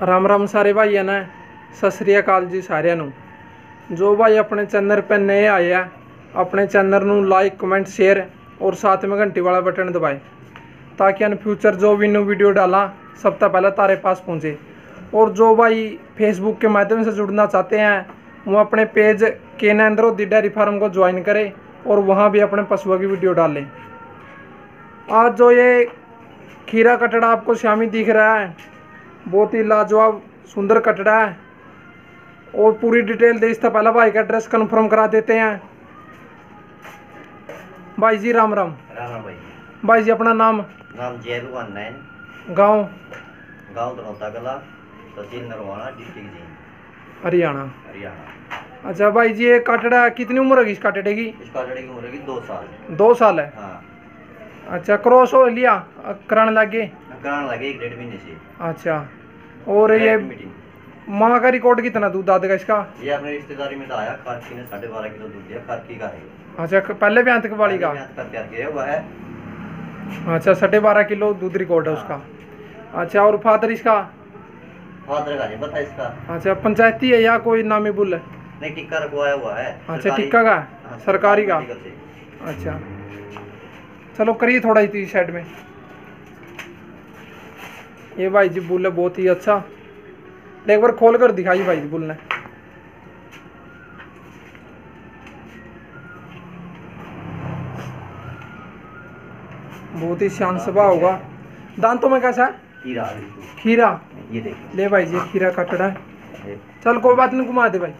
राम राम सारे भाई ने, सत ਸ੍ਰੀ ਅਕਾਲ ਜੀ ਸਾਰਿਆਂ ਨੂੰ जो भाई अपने चैनल पर नए आए हैं, अपने चैनल में लाइक कमेंट शेयर और साथ में घंटी वाला बटन दबाए, ताकि इन फ्यूचर जो भी न्यू वीडियो डाला सबसे पहले तारे पास पहुँचे। और जो भाई फेसबुक के माध्यम से जुड़ना चाहते हैं, वो अपने पेज के नैंद्रो दी डेयरी फार्म को ज्वाइन करें और वहाँ भी अपने पशुओं की वीडियो डालें। आज जो ये खीरा कटड़ा आपको श्यामी दिख रहा है बहुत ही लाजवाब सुंदर कटड़ा है। और पूरी डिटेल दे इससे पहले भाई का एड्रेस कंफर्म करा देते हैं। भाई जी राम राम। राणा भाई भाई जी अपना नाम? नाम जय भगवान नैन। गाँव? गाँव धरौता कला तहसील नरवाना डिस्ट्रिक्ट जी। हरियाणा। हरियाणा। अच्छा भाई जी ये कटड़ा कितनी उम्र होगी इस कटड़े की? इसका लड़के की उम्र होगी दो साल। दो साल है? हाँ। अच्छा क्रॉस हो लिया कराने लगे कराने लगे एक डेढ़ महीने से। अच्छा। और ये माँ का रिकॉर्ड कितना दूध दाद का इसका? ये अपने रिश्तेदारी में तो आया खारकी ने साढ़े बारह किलो दूध दिया खारकी का है। अच्छा पहले भी तक वाली का? है। अच्छा साढ़े बारह किलो दूध रिकॉर्ड है उसका। अच्छा और फादर इसका? फादर का नहीं पता इसका। अच्छा पंचायती है या कोई नामी बुल है? नहीं टिक्का रखवाया हुआ है। अच्छा टिक्का का हाँ, सरकारी का? अच्छा। चलो करिए थोड़ा ही साइड में। ये भाई जी बुल है बहुत ही अच्छा। एक बार खोल कर दिखाई भाई जी बुल ने। बहुत ही शांत स्वभाव होगा। दांतों में कैसा है? खीरा ये देखिए। ले भाई जी खीरा कटड़ा है। चल कोई बात नहीं घुमा दे भाई।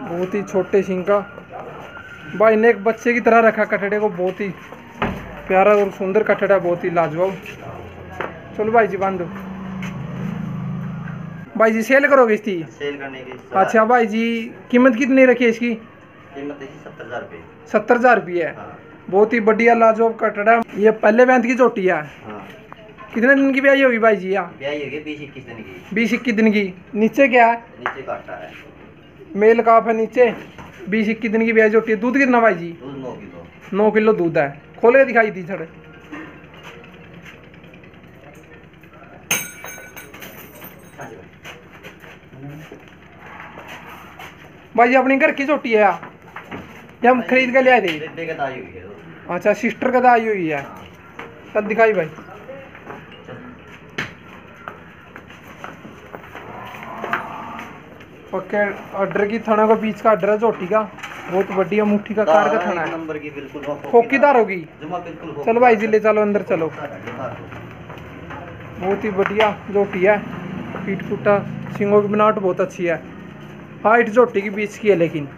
बहुत ही छोटे सिंह का। भाई ने एक बच्चे की तरह रखा कटड़े को बहुत ही। प्यारा और सुंदर कटड़ा बहुत ही लाजवाब। चलो भाई जी बाँध। दो भाई जी सेल करोगे इसकी? सेल करने की अच्छा भाई जी कीमत कितनी रखी है इसकी? कीमत है सत्तर हज़ार रुपये। सत्तर हज़ार रुपये है। हाँ। बहुत ही बढ़िया लाजवाब कटड़ा है। ये पहले बैंत की चोटी है। हाँ। कितने दिन की ब्याई होगी भाई जी यहाँ होगी बीस इक्कीस दिन की। बीस इक्कीस दिन की। नीचे क्या है? नीचे है। मेल काफ है नीचे। बीस इक्कीस दिन की ब्याज होती है। दूध कितना भाई जी? नौ किलो। नौ किलो दूध है। खोल के दिखाई दी छड़े भाई अपनी घर की छोटी है। यार ये हम खरीद के ले आए थे। अच्छा सिस्टर का आई हुई है। हाँ। तब दिखाई भाई। पक्के अड्डर की थाना का बीच का अड्डर है झोटी का। बहुत बढ़िया मुट्ठी का कार का थाना है। नंबर की बिल्कुल खोकीदार होगी। चलो भाई जी ले चलो अंदर चलो। बहुत ही बढ़िया झोटी है। पीट पुट्टा सिंगों की बनावट बहुत अच्छी है। हाइट झोटी की बीच की है लेकिन।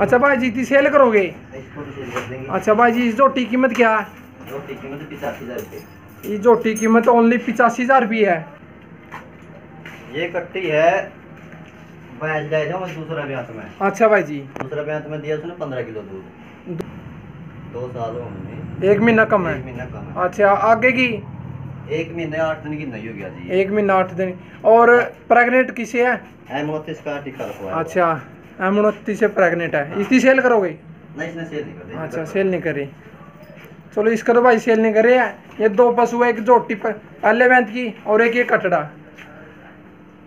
अच्छा भाई जी इतनी सेल करोगे? अच्छा भाई जी इस झोटी कीमत क्या है? रोटी कीमत पिचासी हज़ार ये झोटी की कीमत ओनली पिचासी हज़ार रुपये है। ये कट्टी है भैंस जाए थे दूसरा ब्याह में। अच्छा भाई जी। दूसरा ब्याह में दिया उसने पंद्रह किलो दूध। दो साल हो एक महीना कम एक है महीना कम है। अच्छा आगे की? एक महीने आठ दिन की नहीं हो गया जी। एक महीना आठ दिन। और प्रेग्नेंट किसे है? एमोतिस का टिक्का रखवाया अच्छा एम उनतीस से प्रेग्नेंट है। इसकी सेल करोगे? नहीं इसने सेल नहीं कर। अच्छा सेल नहीं करी। चलो इसका तो भाई सेल नहीं करे। है ये दो पशु है एक झोटी पर पहले बैंत की और एक ये कटड़ा।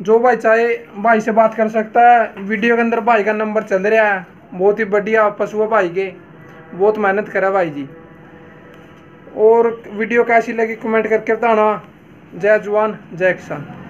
जो भाई चाहे भाई से बात कर सकता है, वीडियो के अंदर भाई का नंबर चल रहा है। बहुत ही बढ़िया पशु है भाई के। बहुत मेहनत करा भाई जी। और वीडियो कैसी लगी कमेंट करके बताना। जय जवान, जय किसान।